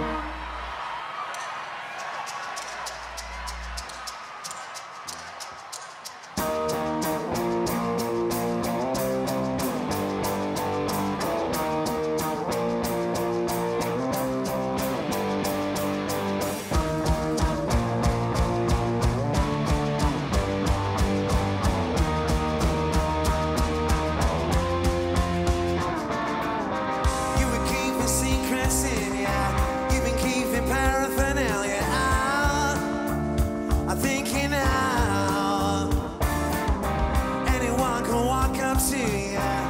You walk up to ya.